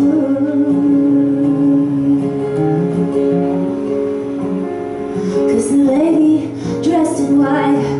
Cause the lady dressed in white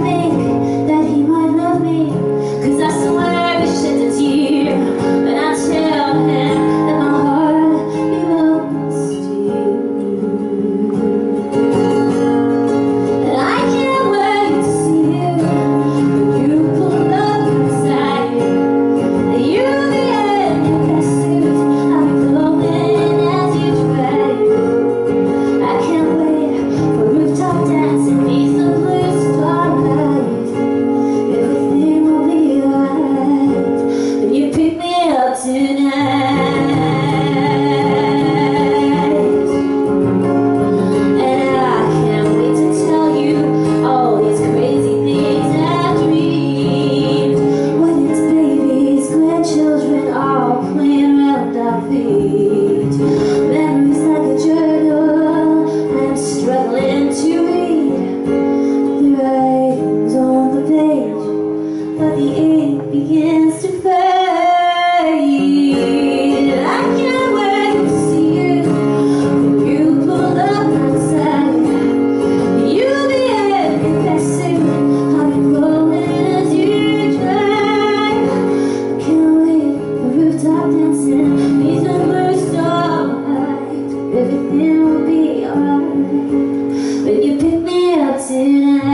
me. When you pick me up tonight.